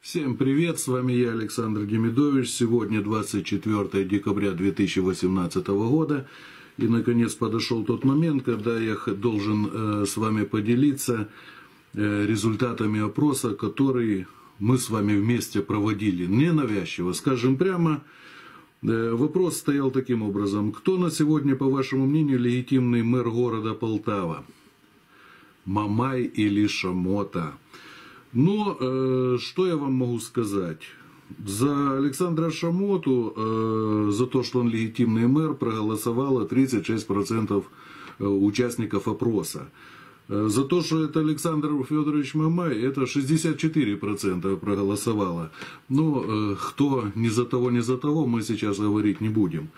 Всем привет, с вами я, Александр Демидович. Сегодня 24 декабря 2018 года. И, наконец, подошел тот момент, когда я должен э, с вами поделиться э, результатами опроса, который мы с вами вместе проводили. Ненавязчиво, скажем прямо, э, вопрос стоял таким образом. Кто на сегодня, по вашему мнению, легитимный мэр города Полтава? Мамай или Шамота? Но э, что я вам могу сказать? За Александра Шамоту, э, за то, что он легитимный мэр, проголосовало 36% э, участников опроса. Э, за то, что это Александр Федорович Мамай, это 64% проголосовало. Но э, кто не за того, не за того, мы сейчас говорить не будем.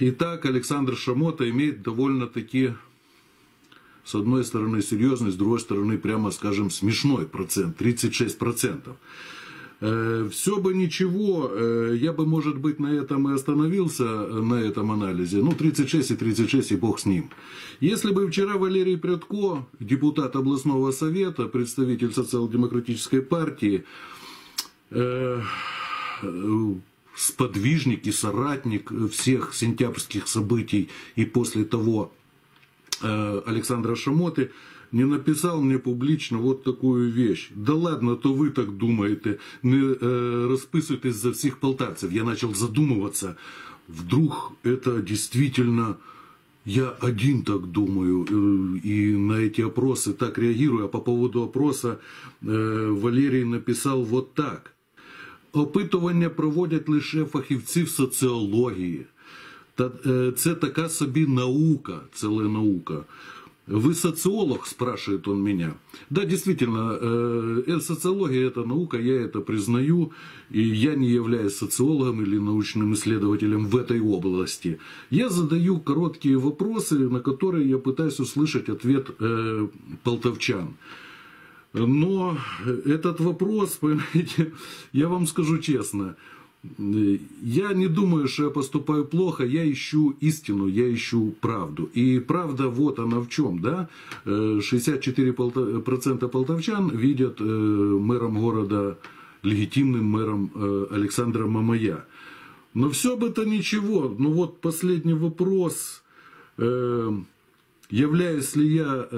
Итак, Александр Шамота имеет довольно-таки с одной стороны серьезный, с другой стороны, прямо скажем, смешной процент, 36%. Э, Все бы ничего, э, я бы, может быть, на этом и остановился, на этом анализе. Ну, 36 и 36, и бог с ним. Если бы вчера Валерий Прядко, депутат областного совета, представитель социал-демократической партии, э, сподвижник и соратник всех сентябрьских событий и после того Э, Александра Шамоты не написал мне публично вот такую вещь. Да ладно, то вы так думаете, не э, расписывайтесь за всех полтавцев. Я начал задумываться, вдруг это действительно я один так думаю, э, и на эти опросы так реагирую. А по поводу опроса э, Валерий написал вот так. Опитування проводять лише фахівці в соціології. Та, це така собі наука, целая наука. Вы социолог, спрашивает он меня. Да, действительно, э, социология это наука, я это признаю, и я не являюсь социологом или научным исследователем в этой области. Я задаю короткие вопросы, на которые я пытаюсь услышать ответ э, полтовчан. Но этот вопрос, я вам скажу честно, я не думаю, что я поступаю плохо, я ищу истину, я ищу правду. И правда вот она в чем, да? 64% полтавчан видят э, мэром города, легитимным мэром э, Александра Мамая. Но все бы это ничего. Ну вот последний вопрос. Э, являюсь ли я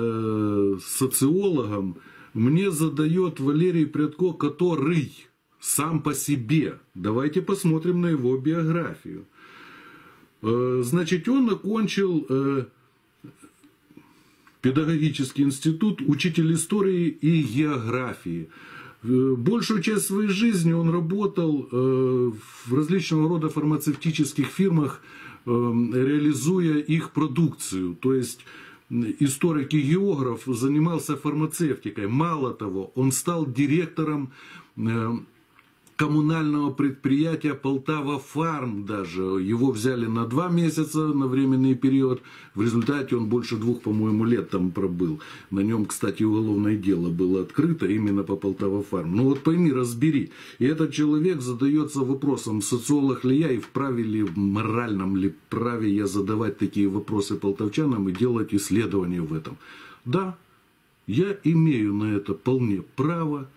социологом, мне задает Валерий Прядко, который сам по себе. Давайте посмотрим на его биографию. Э, значит, он окончил э, педагогический институт, учитель истории и географии. Э, большую часть своей жизни он работал в различного рода фармацевтических фирмах, реализуя их продукцию. То есть историк и географ занимался фармацевтикой. Мало того, он стал директором коммунального предприятия Полтава Фарм даже. Его взяли на два месяца на временный период. В результате он больше двух, по-моему, лет там пробыл. На нем, кстати, уголовное дело было открыто именно по Полтава Фарм. Ну вот пойми, разбери. И этот человек задается вопросом, социолог ли я и вправе ли, в моральном ли праве я задавать такие вопросы полтавчанам и делать исследования в этом. Да, я имею на это вполне право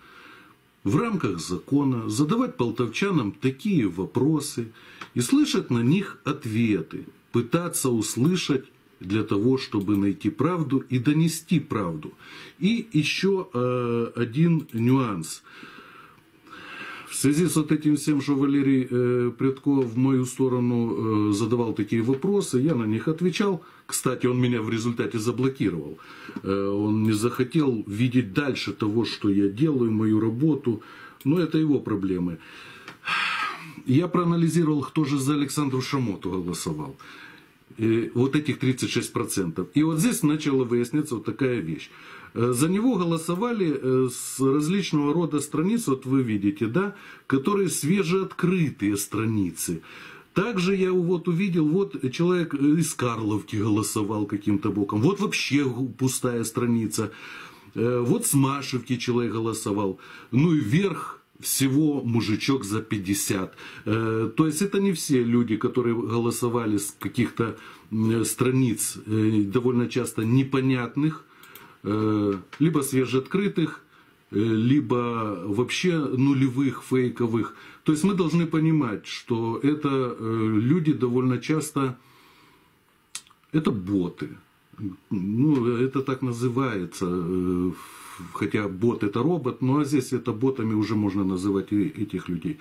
в рамках закона задавать полтовчанам такие вопросы и слышать на них ответы, пытаться услышать для того, чтобы найти правду и донести правду. И еще э, один нюанс – в связи с вот этим всем, что Валерий э, Предко в мою сторону э, задавал такие вопросы, я на них отвечал. Кстати, он меня в результате заблокировал. Э, он не захотел видеть дальше того, что я делаю, мою работу. Но это его проблемы. Я проанализировал, кто же за Александру Шамоту голосовал. Э, вот этих 36%. И вот здесь начала выясняться вот такая вещь. Э, за него голосовали э, с различного рода страниц, вот вы видите, да, которые свежеоткрытые страницы. Также я вот увидел, вот человек из Карловки голосовал каким-то боком, вот вообще пустая страница, э, вот с Машевки человек голосовал, ну и вверх всего мужичок за 50. То есть это не все люди, которые голосовали с каких-то страниц довольно часто непонятных, либо свежеоткрытых, либо вообще нулевых, фейковых. То есть мы должны понимать, что это люди довольно часто, это боты. Ну, это так называется хотя бот это робот, ну а здесь это ботами уже можно называть этих людей.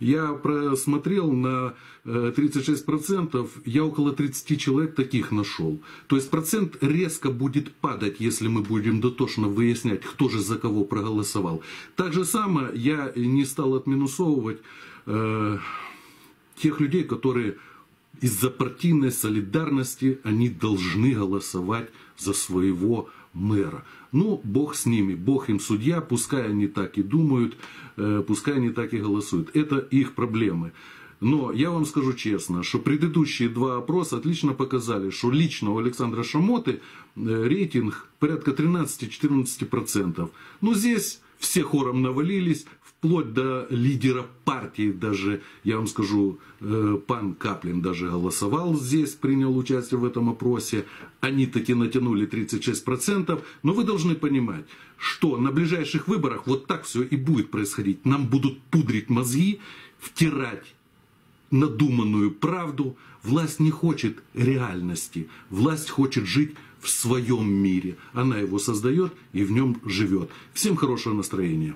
Я просмотрел на 36%, э, я около 30 человек таких нашел. То есть процент резко будет падать, если мы будем дотошно выяснять, кто же за кого проголосовал. Так же самое я не стал отминусовывать э, тех людей, которые из-за партийной солидарности они должны голосовать за своего мэра. Ну, Бог с ними, Бог им судья, пускай они так и думают, э, пускай они так и голосуют. Это их проблемы. Но я вам скажу честно, что предыдущие два опроса отлично показали, что лично у Александра Шамоты э, рейтинг порядка 13-14%. Но здесь все хором навалились, вплоть до лидера партии даже, я вам скажу, э, пан Каплин даже голосовал здесь, принял участие в этом опросе. Они таки натянули 36%. Но вы должны понимать, что на ближайших выборах вот так все и будет происходить. Нам будут пудрить мозги, втирать надуманную правду. Власть не хочет реальности. Власть хочет жить в своем мире. Она его создает и в нем живет. Всем хорошего настроения.